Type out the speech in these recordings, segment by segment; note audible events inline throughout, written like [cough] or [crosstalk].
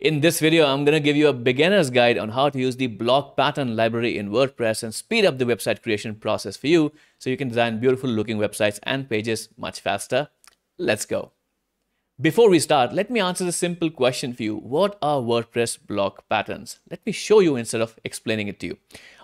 In this video, I'm going to give you a beginner's guide on how to use the block pattern library in WordPress and speed up the website creation process for you so you can design beautiful looking websites and pages much faster. Let's go. Before we start, let me answer the simple question for you. What are WordPress block patterns? Let me show you instead of explaining it to you.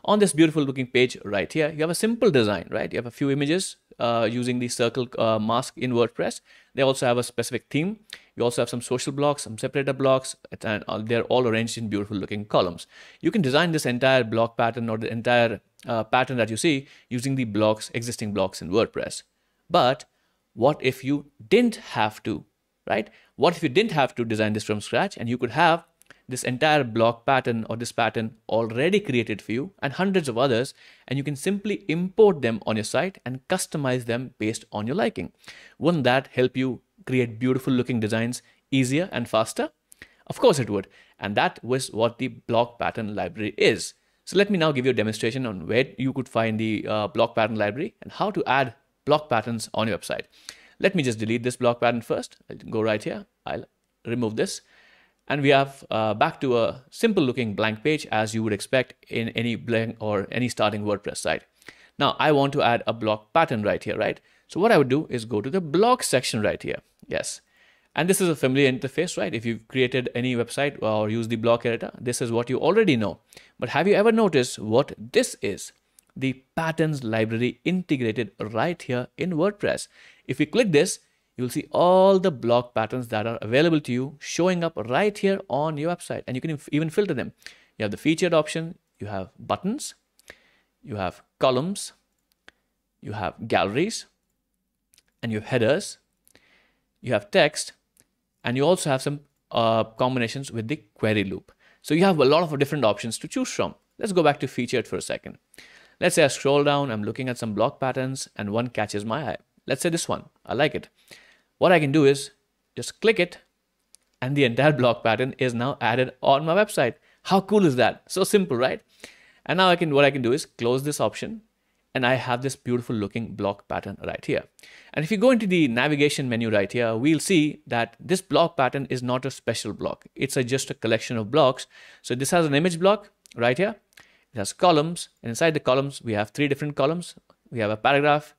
On this beautiful looking page right here, you have a simple design, right? You have a few images uh, using the circle uh, mask in WordPress. They also have a specific theme. You also have some social blocks, some separator blocks, and they're all arranged in beautiful looking columns. You can design this entire block pattern or the entire uh, pattern that you see using the blocks, existing blocks in WordPress. But what if you didn't have to right? What if you didn't have to design this from scratch and you could have this entire block pattern or this pattern already created for you and hundreds of others and you can simply import them on your site and customize them based on your liking. Wouldn't that help you create beautiful looking designs easier and faster? Of course it would. And that was what the block pattern library is. So let me now give you a demonstration on where you could find the uh, block pattern library and how to add block patterns on your website. Let me just delete this block pattern first. I'll go right here. I'll remove this. And we have uh, back to a simple looking blank page as you would expect in any blank or any starting WordPress site. Now I want to add a block pattern right here, right? So what I would do is go to the block section right here. Yes. And this is a familiar interface, right? If you've created any website or use the block editor, this is what you already know. But have you ever noticed what this is? The patterns library integrated right here in WordPress. If you click this, you'll see all the block patterns that are available to you showing up right here on your website. And you can even filter them. You have the featured option, you have buttons, you have columns, you have galleries, and you have headers, you have text, and you also have some uh, combinations with the query loop. So you have a lot of different options to choose from. Let's go back to featured for a second. Let's say I scroll down, I'm looking at some block patterns, and one catches my eye. Let's say this one, I like it. What I can do is just click it and the entire [laughs] block pattern is now added on my website. How cool is that? So simple, right? And now I can, what I can do is close this option and I have this beautiful looking block pattern right here. And if you go into the navigation menu right here, we'll see that this block pattern is not a special block. It's a, just a collection of blocks. So this has an image block right here. It has columns and inside the columns, we have three different columns. We have a paragraph,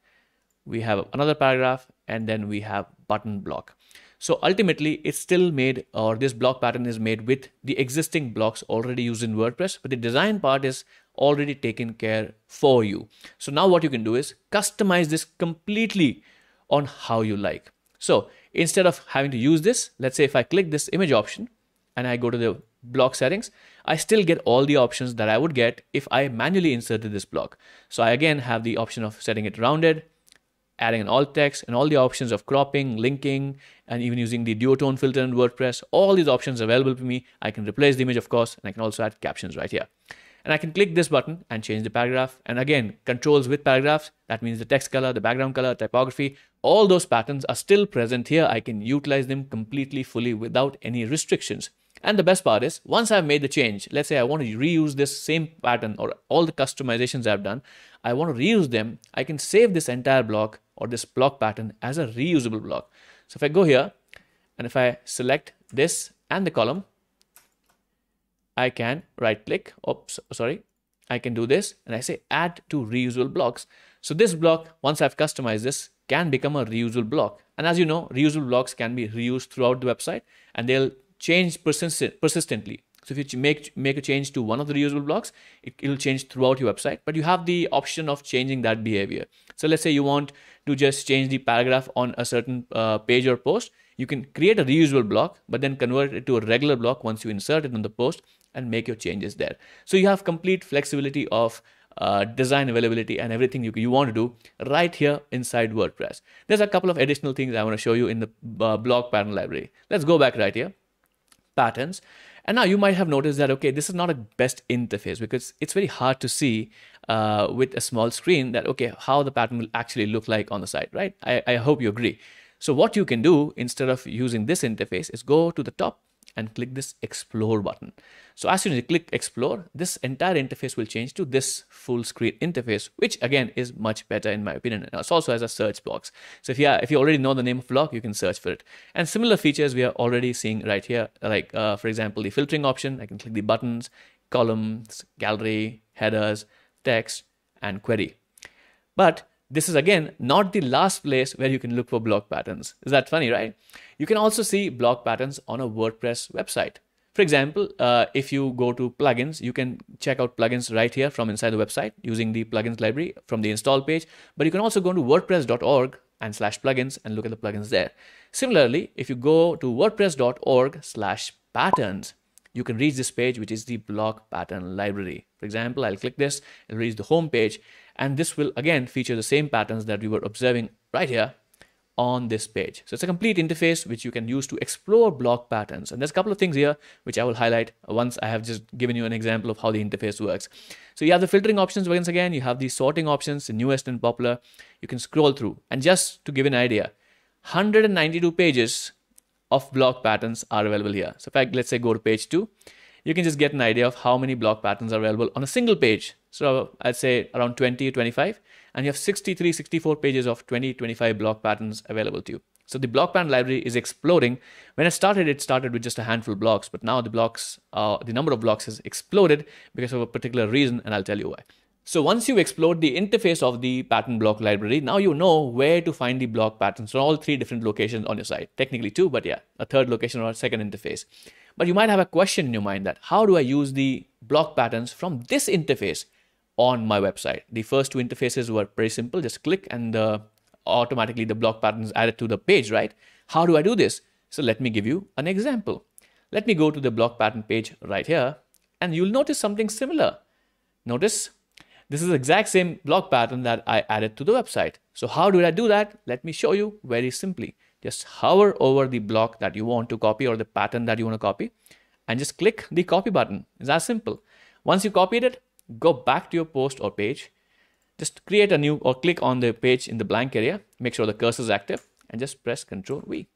we have another paragraph, and then we have button block. So ultimately, it's still made, or this block pattern is made with the existing blocks already used in WordPress, but the design part is already taken care for you. So now what you can do is customize this completely on how you like. So instead of having to use this, let's say if I click this image option and I go to the block settings, I still get all the options that I would get if I manually inserted this block. So I again have the option of setting it rounded, adding an alt text and all the options of cropping, linking, and even using the duotone filter in WordPress. All these options available to me. I can replace the image, of course, and I can also add captions right here. And I can click this button and change the paragraph. And again, controls with paragraphs. That means the text color, the background color, typography, all those patterns are still present here. I can utilize them completely fully without any restrictions. And the best part is, once I've made the change, let's say I want to reuse this same pattern or all the customizations I've done, I want to reuse them, I can save this entire block or this block pattern as a reusable block. So if I go here and if I select this and the column, I can right click, oops, sorry, I can do this and I say add to reusable blocks. So this block, once I've customized this, can become a reusable block. And as you know, reusable blocks can be reused throughout the website and they'll change persistent, persistently. So if you make make a change to one of the reusable blocks, it will change throughout your website. But you have the option of changing that behavior. So let's say you want to just change the paragraph on a certain uh, page or post. You can create a reusable block, but then convert it to a regular block once you insert it on the post and make your changes there. So you have complete flexibility of uh, design availability and everything you, you want to do right here inside WordPress. There's a couple of additional things I want to show you in the uh, block pattern library. Let's go back right here, patterns. And now you might have noticed that, okay, this is not a best interface because it's very hard to see uh, with a small screen that, okay, how the pattern will actually look like on the site, right? I, I hope you agree. So what you can do instead of using this interface is go to the top and click this explore button. So as soon as you click explore, this entire interface will change to this full screen interface, which again is much better in my opinion. It also has a search box. So if you, if you already know the name of block, you can search for it. And similar features we are already seeing right here, like uh, for example, the filtering option, I can click the buttons, columns, gallery, headers, text, and query. But this is again not the last place where you can look for block patterns. Is that funny, right? You can also see block patterns on a WordPress website. For example, uh, if you go to plugins, you can check out plugins right here from inside the website using the plugins library from the install page. But you can also go to wordpress.org and slash plugins and look at the plugins there. Similarly, if you go to wordpress.org slash patterns, you can reach this page, which is the block pattern library. For example, I'll click this, it'll reach the home page, and this will again feature the same patterns that we were observing right here on this page. So it's a complete interface which you can use to explore block patterns. And there's a couple of things here which I will highlight once I have just given you an example of how the interface works. So you have the filtering options once again, you have the sorting options, the newest and popular. You can scroll through. And just to give an idea, 192 pages of block patterns are available here. So if I, let's say, go to page two, you can just get an idea of how many block patterns are available on a single page. So I'd say around 20 25, and you have 63, 64 pages of 20, 25 block patterns available to you. So the block pattern library is exploding. When I started, it started with just a handful of blocks, but now the blocks, uh, the number of blocks has exploded because of a particular reason, and I'll tell you why. So once you've explored the interface of the pattern block library, now you know where to find the block patterns on all three different locations on your site. Technically two, but yeah, a third location or a second interface. But you might have a question in your mind that how do I use the block patterns from this interface on my website? The first two interfaces were pretty simple. Just click and uh, automatically the block patterns added to the page, right? How do I do this? So let me give you an example. Let me go to the block pattern page right here and you'll notice something similar. Notice this is the exact same block pattern that I added to the website. So how did I do that? Let me show you very simply. Just hover over the block that you want to copy or the pattern that you want to copy and just click the copy button. It's as simple. Once you copied it, go back to your post or page. Just create a new or click on the page in the blank area. Make sure the cursor is active and just press Ctrl V.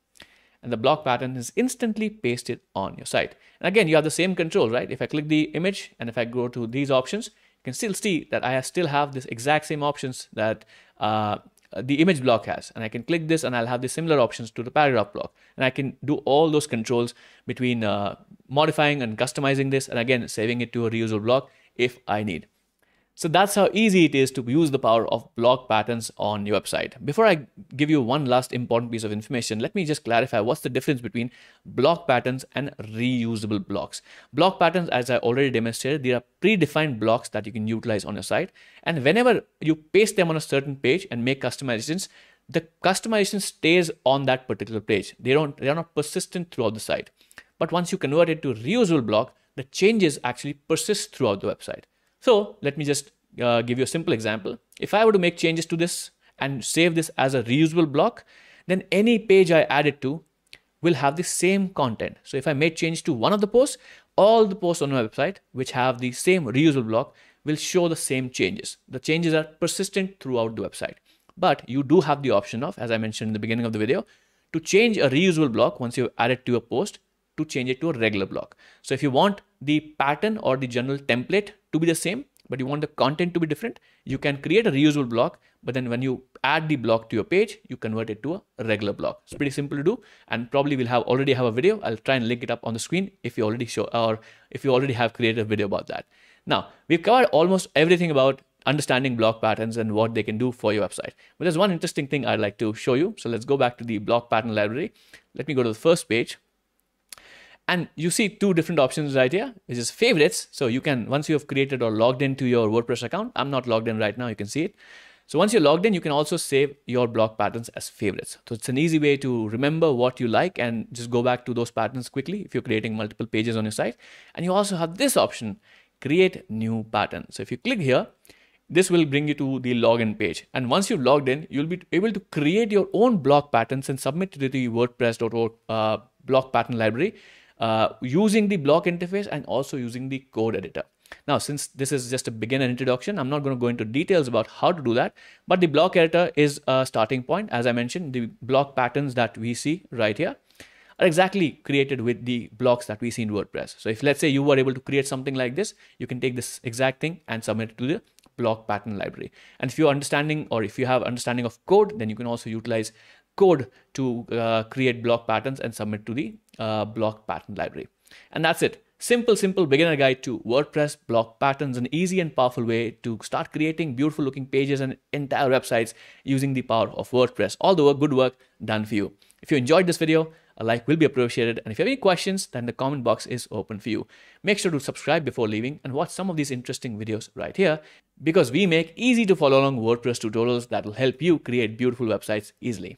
And the block pattern is instantly pasted on your site. And again, you have the same control, right? If I click the image and if I go to these options, can still see that I still have this exact same options that uh, the image block has. And I can click this and I'll have the similar options to the paragraph block. And I can do all those controls between uh, modifying and customizing this and again, saving it to a reusable block if I need. So that's how easy it is to use the power of block patterns on your website. Before I give you one last important piece of information, let me just clarify what's the difference between block patterns and reusable blocks. Block patterns, as I already demonstrated, they are predefined blocks that you can utilize on your site. And whenever you paste them on a certain page and make customizations, the customization stays on that particular page. They don't, they are not persistent throughout the site. But once you convert it to reusable block, the changes actually persist throughout the website. So let me just uh, give you a simple example. If I were to make changes to this and save this as a reusable block, then any page I add it to will have the same content. So if I made change to one of the posts, all the posts on my website which have the same reusable block will show the same changes. The changes are persistent throughout the website. But you do have the option of, as I mentioned in the beginning of the video, to change a reusable block once you add it to a post to change it to a regular block. So if you want the pattern or the general template to be the same, but you want the content to be different, you can create a reusable block. But then when you add the block to your page, you convert it to a regular block. It's pretty simple to do, and probably we'll have already have a video. I'll try and link it up on the screen if you already show or if you already have created a video about that. Now we've covered almost everything about understanding block patterns and what they can do for your website. But there's one interesting thing I'd like to show you. So let's go back to the block pattern library. Let me go to the first page and you see two different options right here, which is favorites. So you can, once you have created or logged into your WordPress account, I'm not logged in right now, you can see it. So once you're logged in, you can also save your block patterns as favorites. So it's an easy way to remember what you like and just go back to those patterns quickly if you're creating multiple pages on your site. And you also have this option, create new pattern. So if you click here, this will bring you to the login page. And once you've logged in, you'll be able to create your own block patterns and submit to the WordPress.org uh, block pattern library uh, using the block interface and also using the code editor. Now, since this is just a beginner introduction, I'm not going to go into details about how to do that, but the block editor is a starting point. As I mentioned, the block patterns that we see right here are exactly created with the blocks that we see in WordPress. So if let's say you were able to create something like this, you can take this exact thing and submit it to the block pattern library. And if you're understanding or if you have understanding of code, then you can also utilize code to uh, create block patterns and submit to the uh, block pattern library. And that's it. Simple, simple beginner guide to WordPress block patterns, an easy and powerful way to start creating beautiful looking pages and entire websites using the power of WordPress. All the work, good work done for you. If you enjoyed this video, a like will be appreciated. And if you have any questions, then the comment box is open for you. Make sure to subscribe before leaving and watch some of these interesting videos right here because we make easy to follow along WordPress tutorials that will help you create beautiful websites easily.